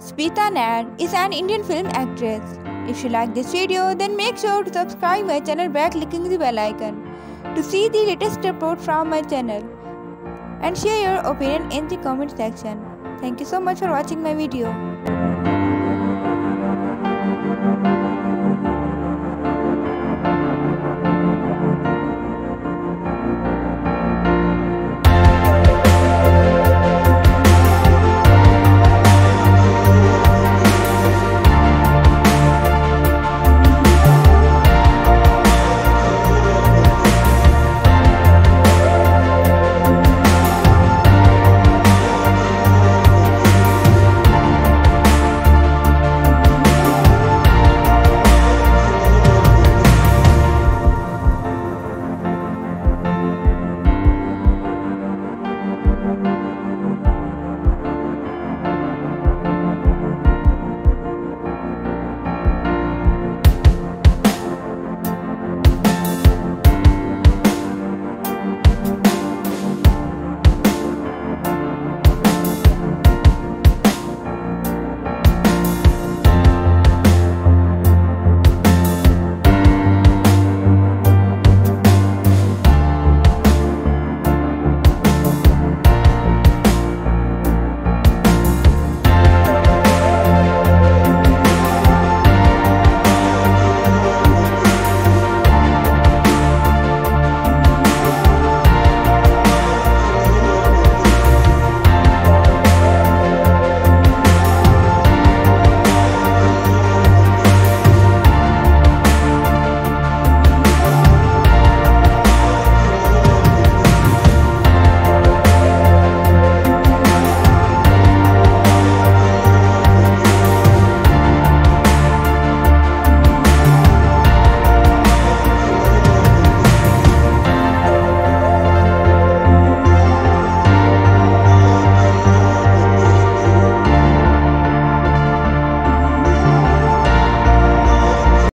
Sabithaa Nair is an Indian film actress. If you like this video, then make sure to subscribe my channel by clicking the bell icon to see the latest report from my channel and share your opinion in the comment section. Thank you so much for watching my video.